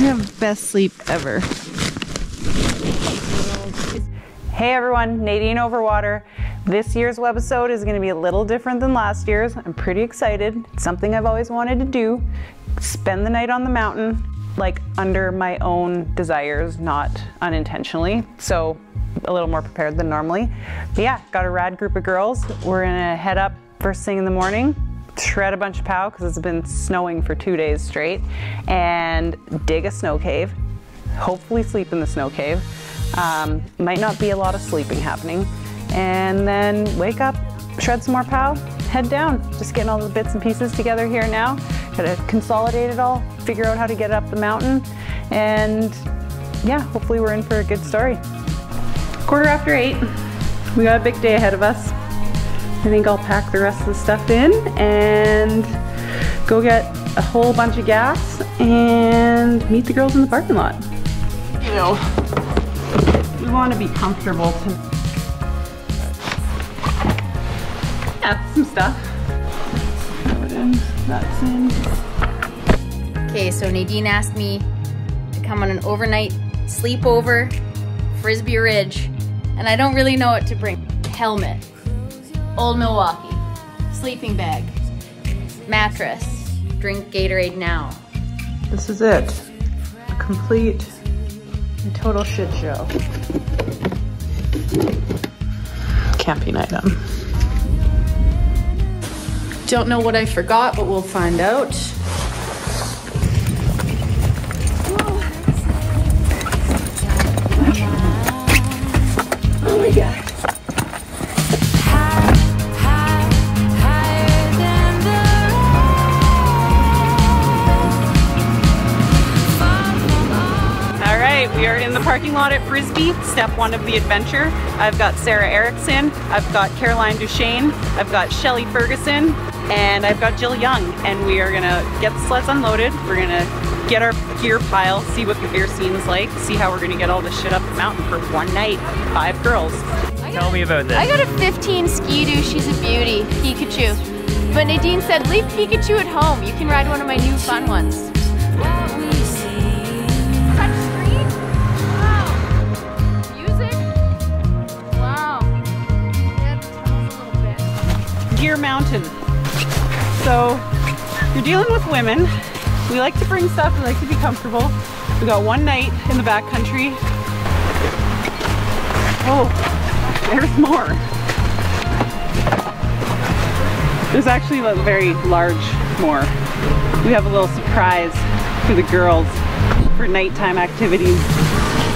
Have best sleep ever. Hey everyone, Nadine Overwater. This year's webisode is going to be a little different than last year's. I'm pretty excited. It's something I've always wanted to do. Spend the night on the mountain, like under my own desires, not unintentionally. So a little more prepared than normally. But yeah, got a rad group of girls. We're gonna head up first thing in the morning, shred a bunch of POW because it's been snowing for two days straight, and dig a snow cave. Hopefully sleep in the snow cave. Um, might not be a lot of sleeping happening. And then wake up, shred some more POW, head down. Just getting all the bits and pieces together here now. Gotta consolidate it all, figure out how to get up the mountain, and yeah, hopefully we're in for a good story. Quarter after eight, we got a big day ahead of us. I think I'll pack the rest of the stuff in and go get a whole bunch of gas and meet the girls in the parking lot. You know, we want to be comfortable to yeah, some stuff. Throw it in, that's in. Okay, so Nadine asked me to come on an overnight sleepover, Frisbee Ridge, and I don't really know what to bring. Helmet, Old Milwaukee, sleeping bag, mattress, drink Gatorade now. This is it. A complete and total shit show. Camping item. Don't know what I forgot, but we'll find out. Parking lot at Frisbee, step one of the adventure. I've got Sarah Erickson, I've got Caroline Duchesne, I've got Shelly Ferguson, and I've got Jill Young. And we are gonna get the sleds unloaded. We're gonna get our gear pile, see what the gear scene's like, see how we're gonna get all this shit up the mountain for one night, five girls. Tell me about this. I got a 15 Ski-Doo, she's a beauty, Pikachu. But Nadine said, leave Pikachu at home. You can ride one of my new fun ones. Gear Mountain. So you're dealing with women. We like to bring stuff, we like to be comfortable. We got one night in the backcountry. Oh, there's more. There's actually a very large more. We have a little surprise for the girls for nighttime activities.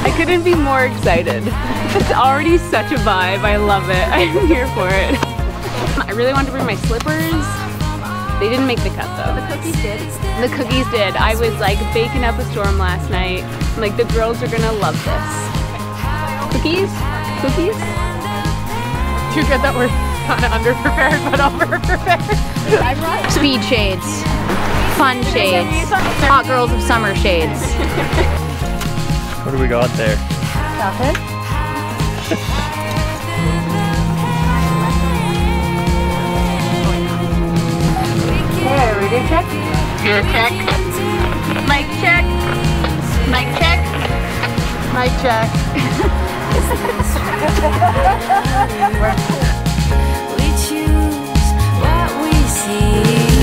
I couldn't be more excited. It's already such a vibe. I love it. I'm here for it. I really wanted to bring my slippers. They didn't make the cut though. The cookies did. The cookies did. I was like baking up a storm last night. I'm like the girls are gonna love this. Cookies? Cookies? Too good that we're kind of underprepared but over-prepared. Speed shades. Fun shades. Hot girls of summer shades. What do we got there? Stop To check? Gear check. Mic check. Mic check. Mic check. We choose what we see.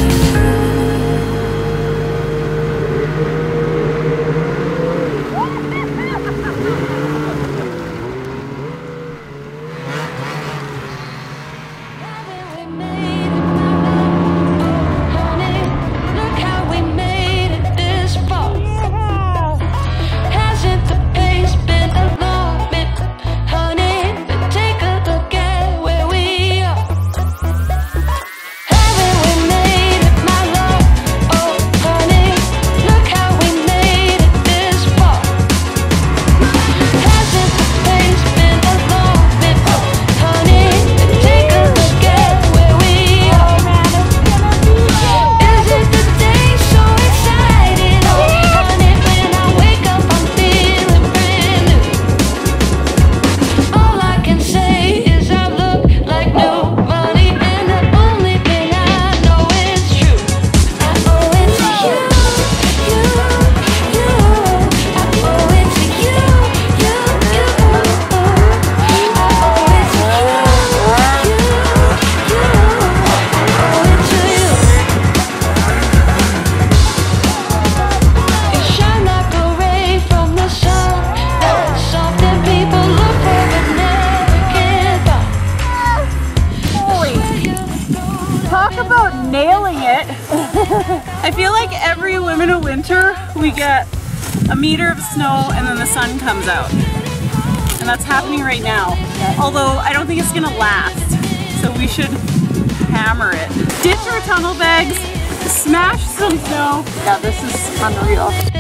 To you.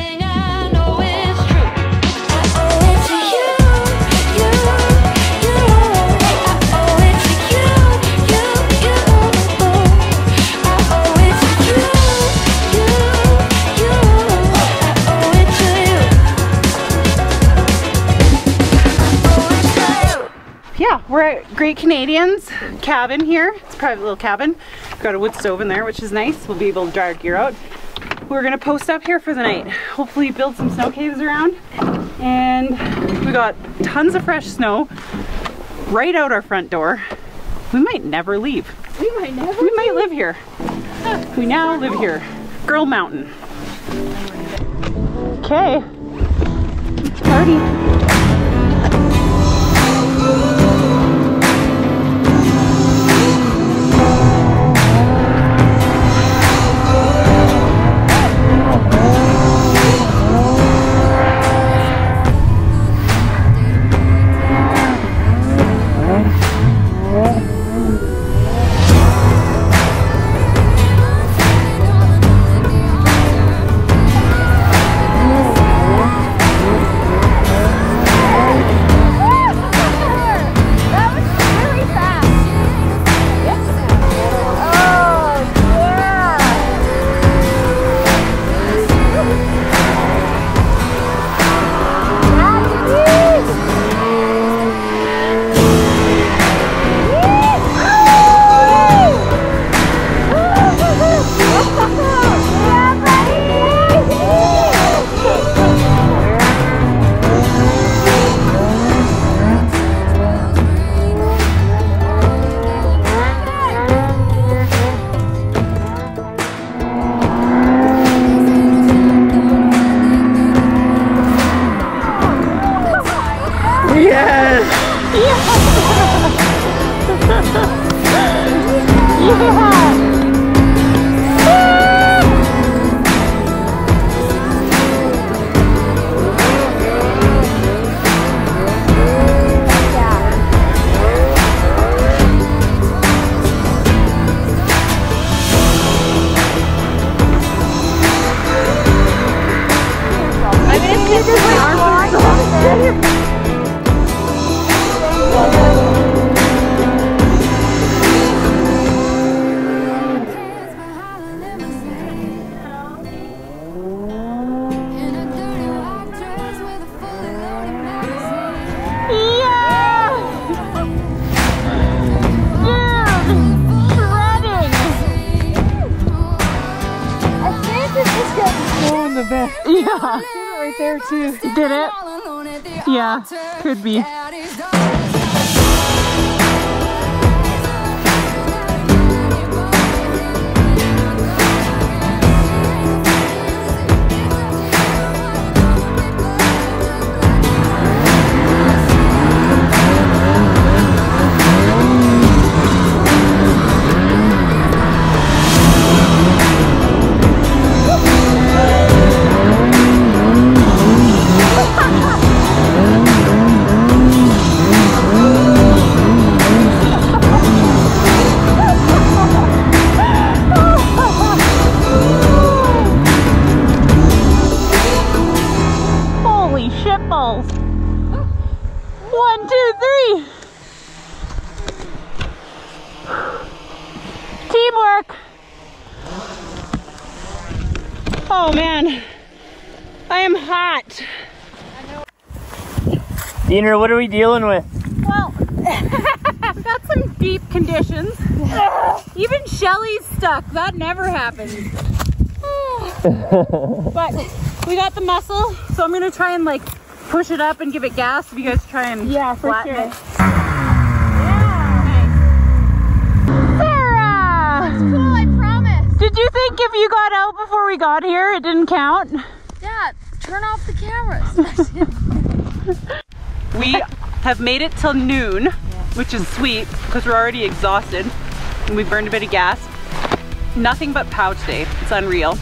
Yeah, we're at Great Canadians cabin here. It's a private little cabin. We've got a wood stove in there, which is nice. We'll be able to dry our gear out. We're gonna post up here for the night. Hopefully build some snow caves around. And we got tons of fresh snow right out our front door. We might never leave. We might never. We might live here. We now live here. Girl Mountain. Okay. Party. Yeah. Did it right there too. Did it? Yeah, could be. Diener, what are we dealing with? Well, I've got some deep conditions. Even Shelly's stuck. That never happens. but we got the muscle, so I'm gonna try and like push it up and give it gas. If you guys try and Yeah, for flatten sure. it. Sarah! Cool, I promise. Did you think if you got out before we got here, it didn't count? Dad, turn off the cameras. We have made it till noon, which is sweet because we're already exhausted and we burned a bit of gas. nothing but pow today. It's unreal.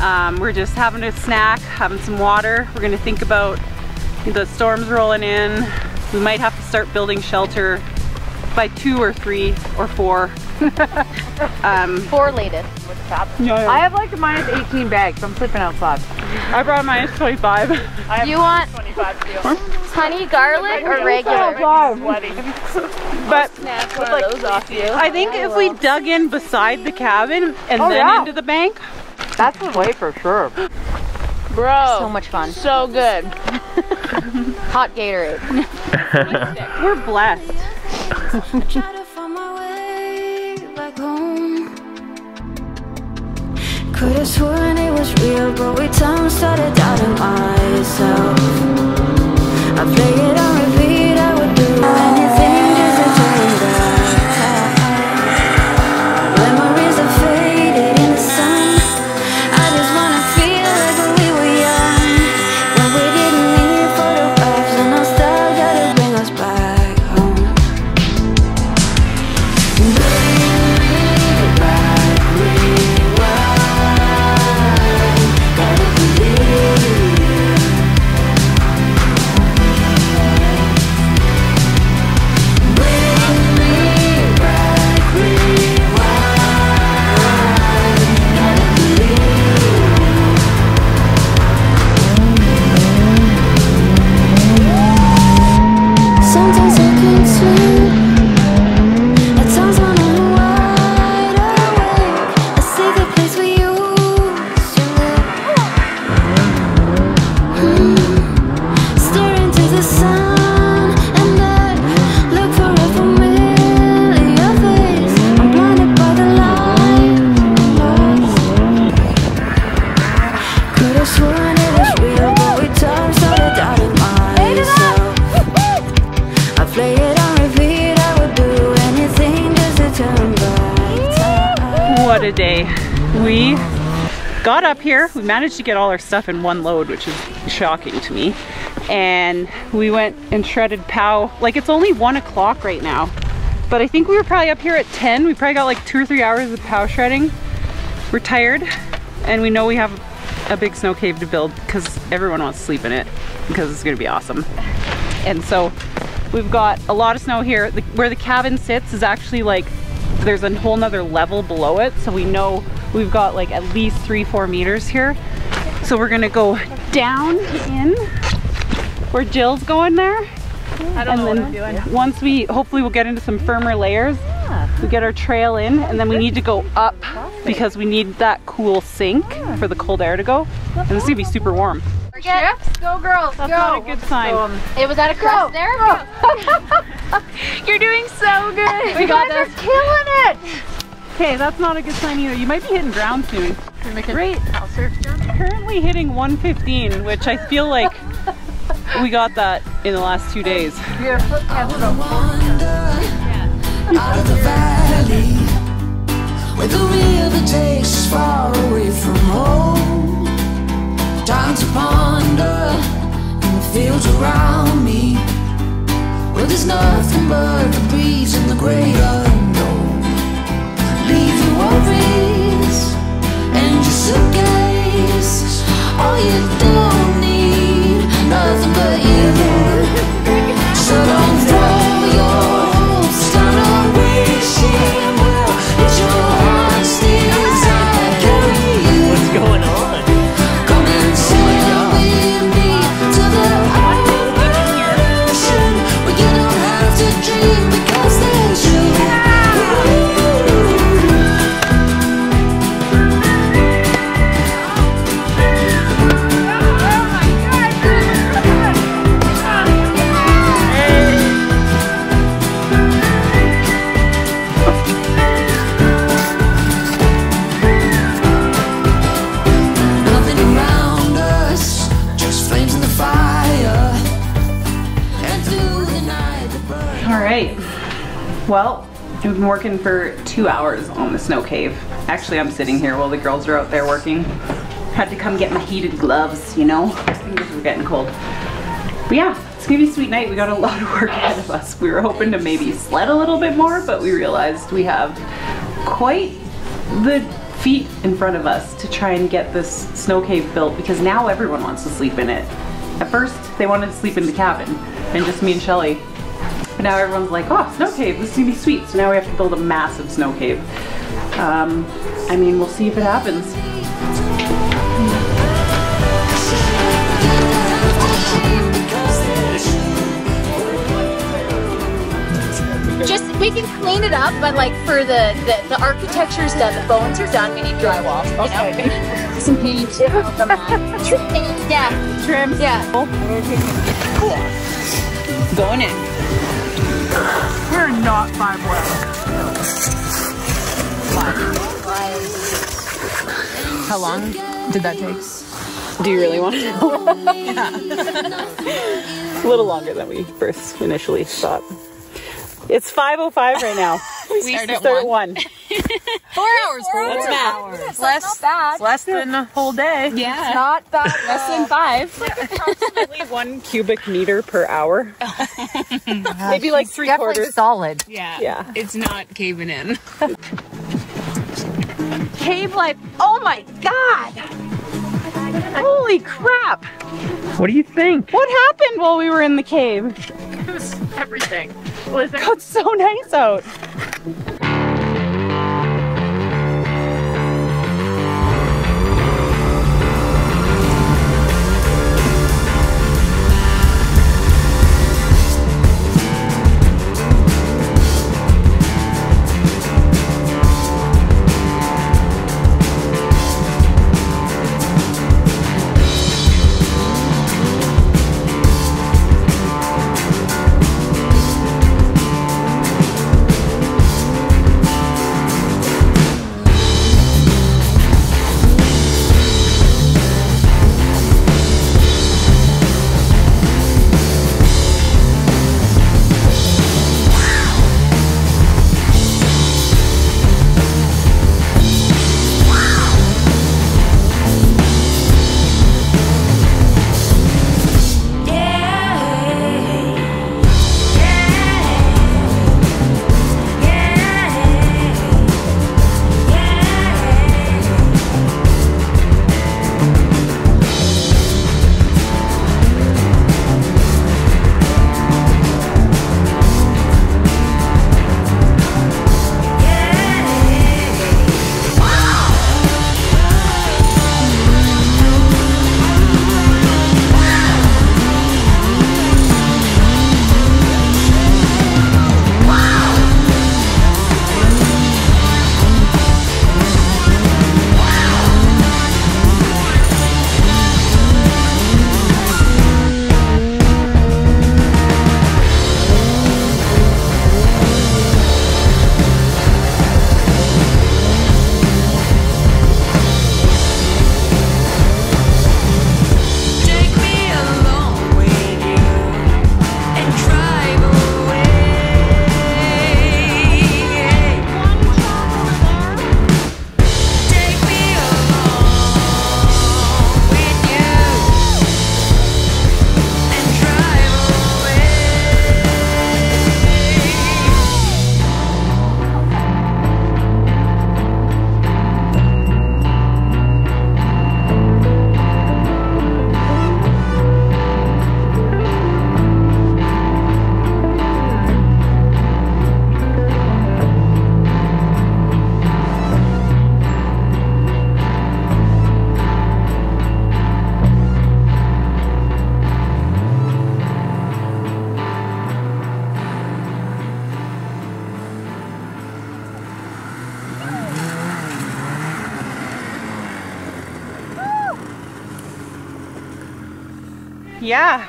Um, we're just having a snack, having some water. We're gonna think about the storms rolling in. We might have to start building shelter by two or three or four. um, Four latest. I have like a minus 18 bags. So I'm sleeping outside. I brought minus 25. You want honey garlic or regular? But One of those off you. I think if we dug in beside the cabin and Oh, then yeah. into the bank, That's the way for sure. Bro, So much fun. so good. Hot Gatorade. we're blessed. Try to find my way back home. Could have sworn it was real, but with time started doubting myself. I play it on repeat, What a day. We got up here, we managed to get all our stuff in one load, which is shocking to me. And we went and shredded POW. Like it's only one o'clock right now. But I think we were probably up here at 10. We probably got like two or three hours of POW shredding. We're tired and we know we have a big snow cave to build because everyone wants to sleep in it because it's gonna be awesome. And so we've got a lot of snow here. The, where the cabin sits is actually like, there's a whole nother level below it. So we know we've got like at least three, four meters here. So we're gonna go down in where Jill's going there. I don't And then once we, hopefully we'll get into some firmer layers. We get our trail in and then we need to go up because we need that cool sink for the cold air to go. And it's gonna be super warm. Chips, go girls, That's not a good sign. It was at a crest there. Go. You're doing so good. We got this. Killing it! Okay, that's not a good sign either. You might be hitting ground soon. Great. Currently hitting 115, which I feel like we got that in the last two days. Out of the valley where the river takes us far away from home. Time to ponder in the fields around me where there's nothing but the breeze and the gray unknown. Leave your worries and your suitcase. All you don't need, nothing but you. So don't wishing working for two hours on the snow cave. Actually, I'm sitting here while the girls are out there working. Had to come get my heated gloves, you know? Fingers were getting cold. But yeah, it's gonna be a sweet night. We got a lot of work ahead of us. We were hoping to maybe sled a little bit more, but we realized we have quite the feet in front of us to try and get this snow cave built because now everyone wants to sleep in it. At first, they wanted to sleep in the cabin and just me and Shelly. But now everyone's like, oh, snow cave, this is gonna be sweet. So now we have to build a massive snow cave. Um, I mean, we'll see if it happens. Just we can clean it up, but like for the the, the architecture's done, the bones are done. We need drywall. Okay. Some paint. Come on. Paint, yeah. Trim. Yeah. Going in. We're not five well. How long did that take? Do you really want to know? a little longer than we first initially thought. It's 5.05 right now. we start at start at 1. Four hours. Four That's hours. math. Less, not bad. Less than a whole day. Yeah. Not that less than five. Like Approximately 1 cubic meter per hour. Maybe like three Definitely quarters. solid. Yeah. Yeah. It's not caving in. Cave life. Oh my god! Holy crap! What do you think? What happened while we were in the cave? It was everything. Was there It's so nice out.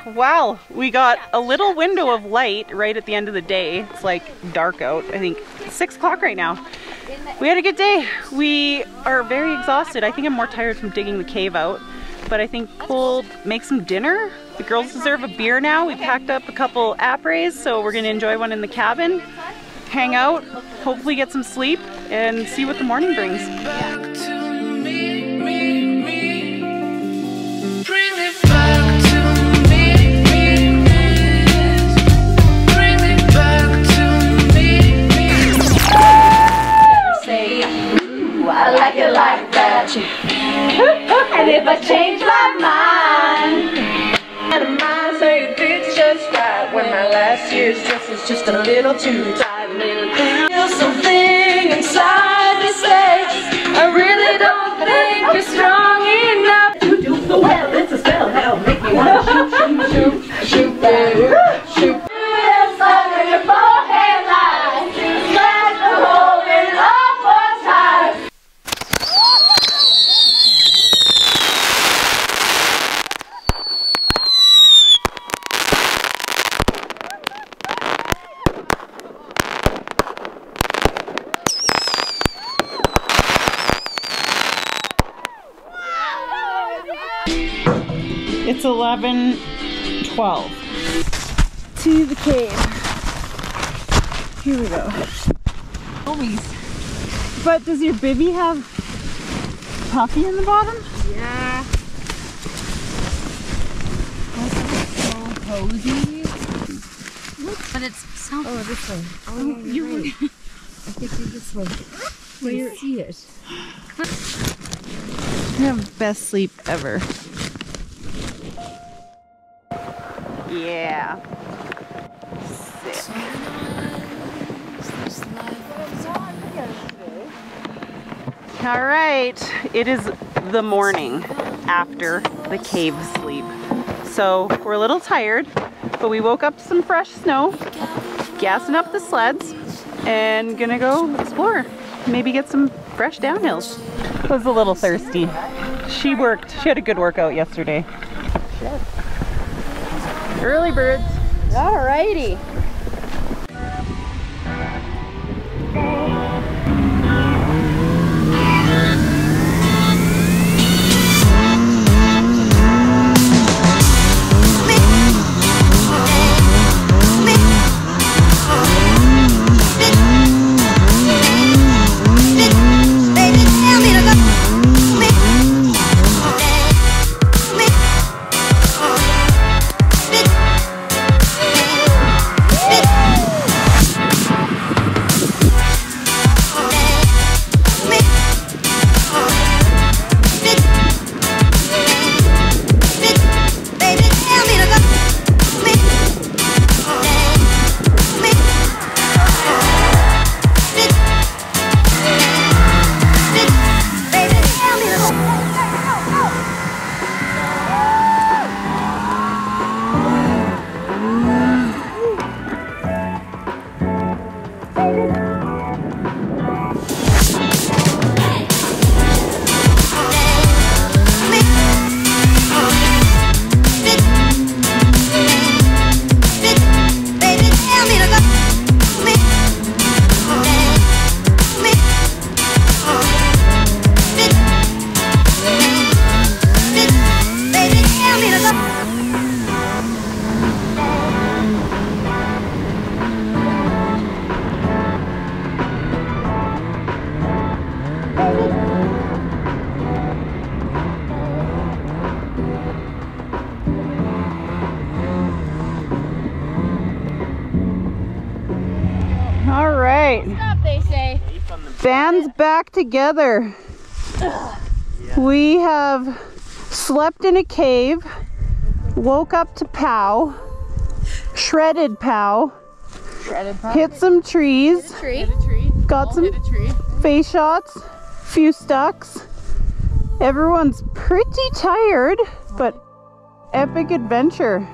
Wow. We got a little window of light right at the end of the day. It's like dark out. I think six o'clock right now. We had a good day. We are very exhausted. I think I'm more tired from digging the cave out, but I think we'll make some dinner. The girls deserve a beer now. We packed up a couple apres, so we're gonna enjoy one in the cabin, hang out, hopefully get some sleep, and see what the morning brings. Just It's 11, 12. To the cave. Here we go. Always. But does your bibby have puffy in the bottom? Yeah. But it's so Oh, this way. Oh, yeah, you're right. I think you're this way. Where you see it. I have best sleep ever. Yeah. Sick. All right, it is the morning after the cave sleep. So we're a little tired, but we woke up to some fresh snow, gassing up the sleds, and gonna go explore. Maybe get some fresh downhills. I Was a little thirsty. She worked. She had a good workout yesterday. Early birds. Alrighty. All right. Stop, they say. Band's back together. We have slept in a cave, woke up to pow, shredded pow, Shredded pop. hit some trees, Tree. got some face shots, few stucks. Everyone's pretty tired, but epic adventure.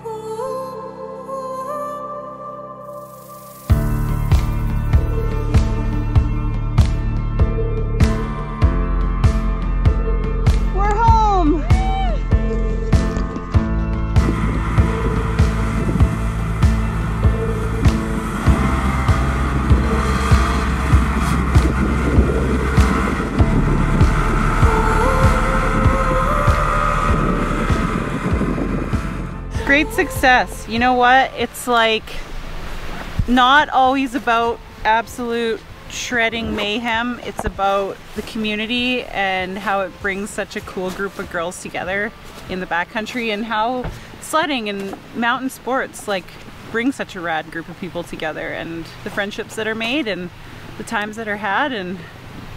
Great success. You know what? It's like not always about absolute shredding mayhem. It's about the community and how it brings such a cool group of girls together in the backcountry and how sledding and mountain sports like bring such a rad group of people together and the friendships that are made and the times that are had and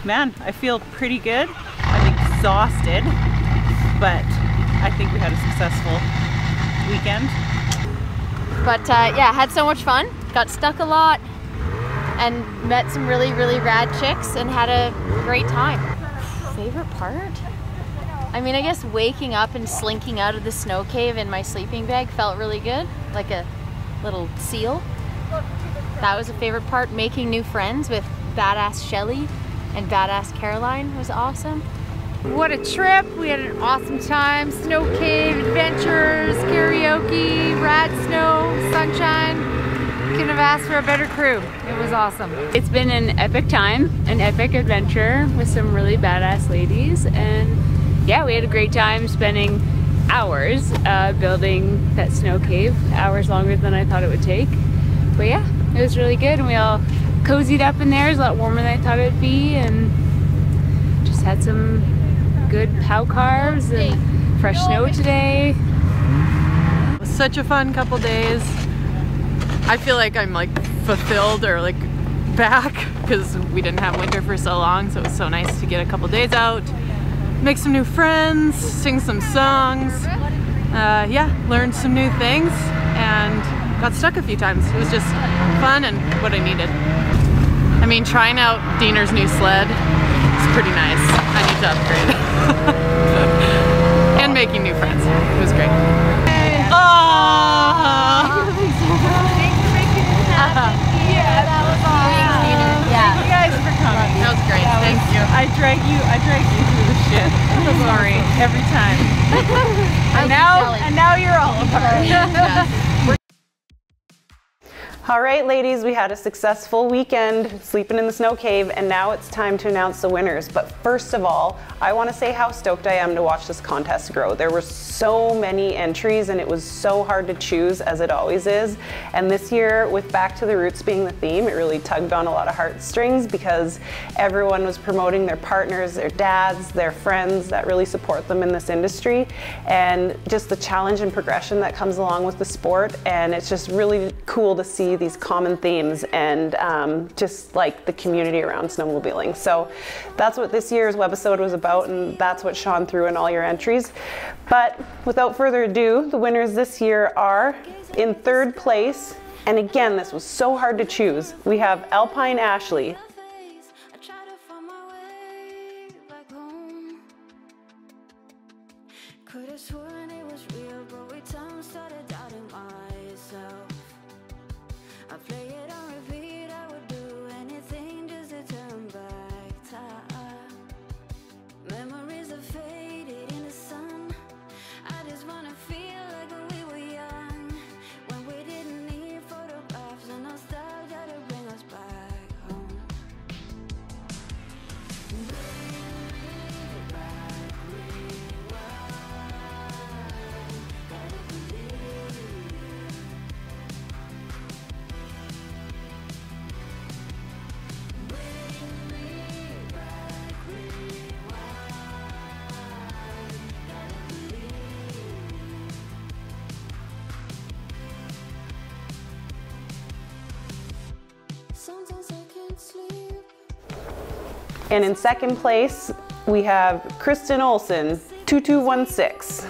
man, I feel pretty good. I'm exhausted, but I think we had a successful weekend. But uh, yeah, had so much fun. Got stuck a lot and met some really, really rad chicks and had a great time. Favorite part? I mean, I guess waking up and slinking out of the snow cave in my sleeping bag felt really good, like a little seal. That was a favorite part. Making new friends with badass Shelly and badass Caroline was awesome. What a trip! We had an awesome time. Snow cave adventures, karaoke, rad snow, sunshine. Couldn't have asked for a better crew. It was awesome. It's been an epic time, an epic adventure with some really badass ladies, and yeah, we had a great time spending hours uh, building that snow cave, hours longer than I thought it would take. But yeah, it was really good, and we all cozied up in there. It was a lot warmer than I thought it would be, and just had some good pow carbs and fresh snow today. It was such a fun couple days. I feel like I'm like fulfilled or like back because we didn't have winter for so long, so it was so nice to get a couple days out, make some new friends, sing some songs. Uh, yeah, learned some new things and got stuck a few times. It was just fun and what I needed. I mean, trying out Diener's new sled is pretty nice. I need to upgrade. and making new friends. It was great. Oh! Yeah. You guys for coming. That was great. Thank you. I drag you, I drag you through the shit. I'm sorry, every time. and now, and now you're all apart. All right, ladies, we had a successful weekend sleeping in the snow cave, and now it's time to announce the winners. But first of all, I want to say how stoked I am to watch this contest grow. There were so many entries, and it was so hard to choose, as it always is. And this year, with Back to the Roots being the theme, it really tugged on a lot of heartstrings because everyone was promoting their partners, their dads, their friends that really support them in this industry, and just the challenge and progression that comes along with the sport. And it's just really cool to see these common themes and um, just like the community around snowmobiling. So that's what this year's webisode was about, and that's what shone through in all your entries. But without further ado, the winners this year are in third place. And again, this was so hard to choose. We have Alpine Ashley, and in second place, we have Kristen Olson, 2216.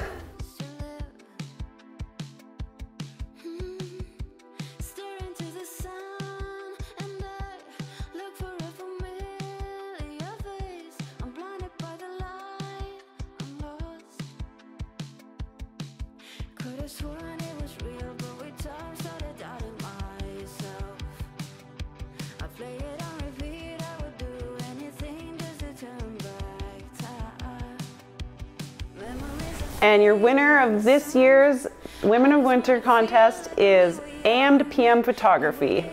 And your winner of this year's Women of Winter contest is AMD PM Photography.